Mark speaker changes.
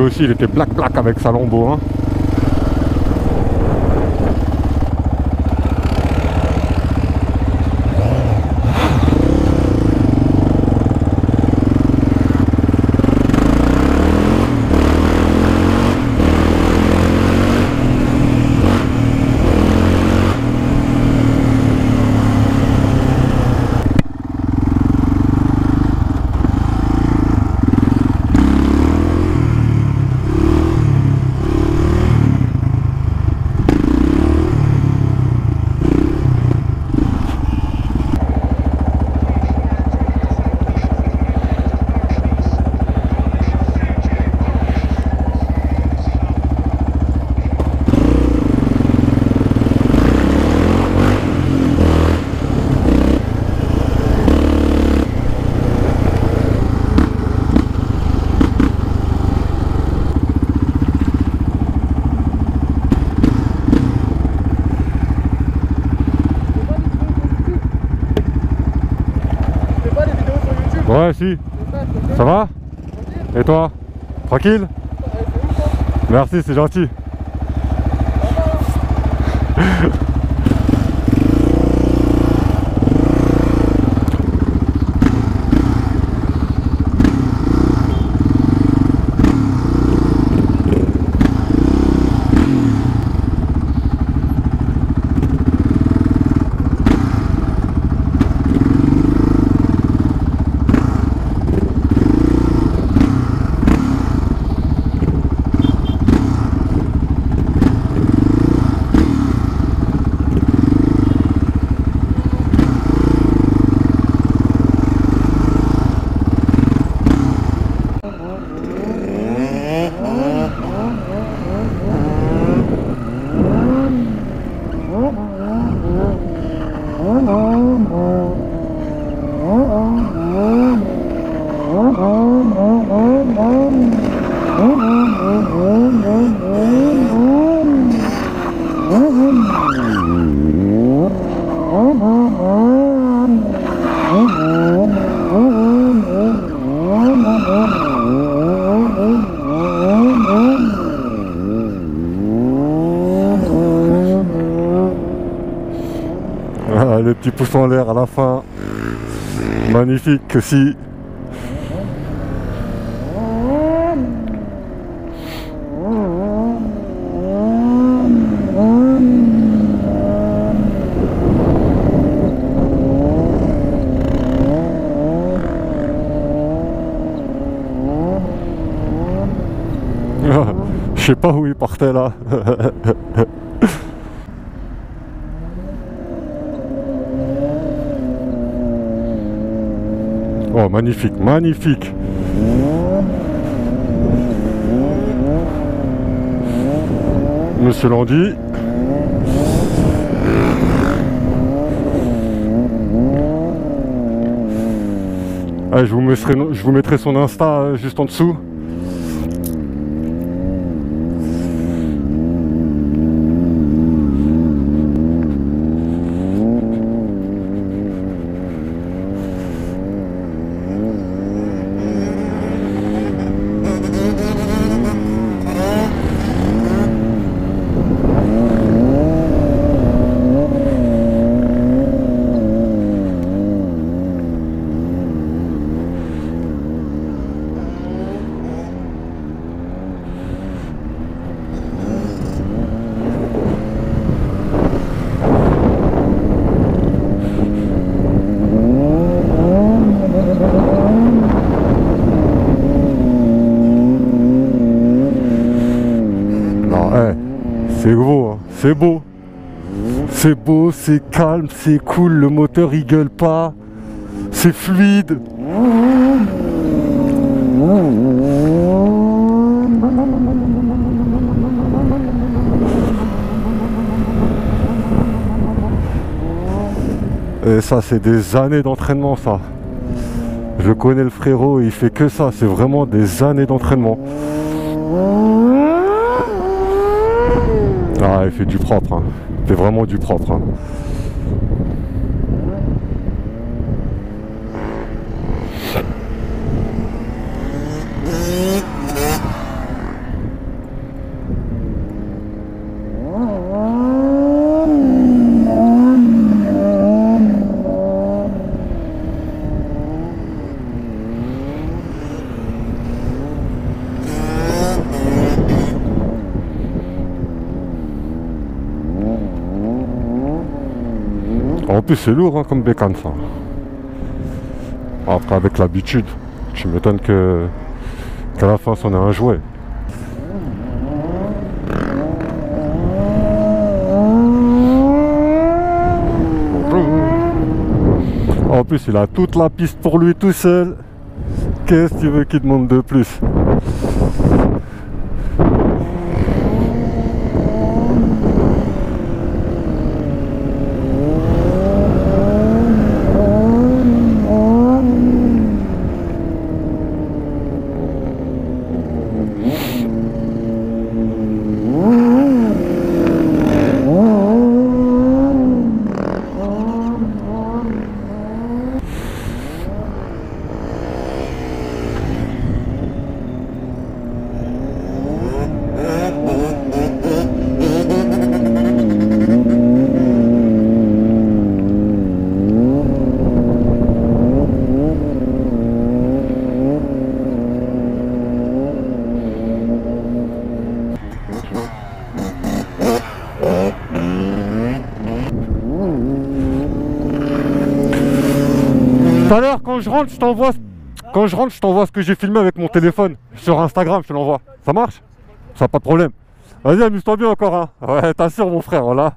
Speaker 1: Lui aussi, il était black black avec sa lambeau. Hein. Ouais, si.
Speaker 2: Ça,
Speaker 1: va? Et toi? Tranquille? Merci, c'est gentil. Ah, petit pouce en l'air à la fin. Magnifique que si. Je sais pas où il partait là. Oh, magnifique, magnifique. Monsieur Landy. Ah, je, vous mettrai, son Insta euh, juste en dessous. Non, eh, c'est beau, hein, c'est beau. C'est beau, c'est calme, c'est cool, le moteur il gueule pas, c'est fluide. Et ça, c'est des années d'entraînement, ça. Je connais le frérot, il fait que ça, c'est vraiment des années d'entraînement. Il fait du propre, hein. fait vraiment du propre. hein. En plus, c'est lourd hein, comme bécane ça. Après, avec l'habitude, tu m'étonnes que qu'à la fin, on a un jouet. En plus, il a toute la piste pour lui tout seul. Qu'est-ce que tu veux qu'il demande de plus? Tout à l'heure, quand je rentre, je t'envoie. Quand je rentre, je t'envoie ce que j'ai filmé avec mon téléphone. Sur Instagram, je te l'envoie. Ça marche? Ça pas de problème. Vas-y, amuse-toi bien encore, hein. Ouais, t'assures mon frère, voilà.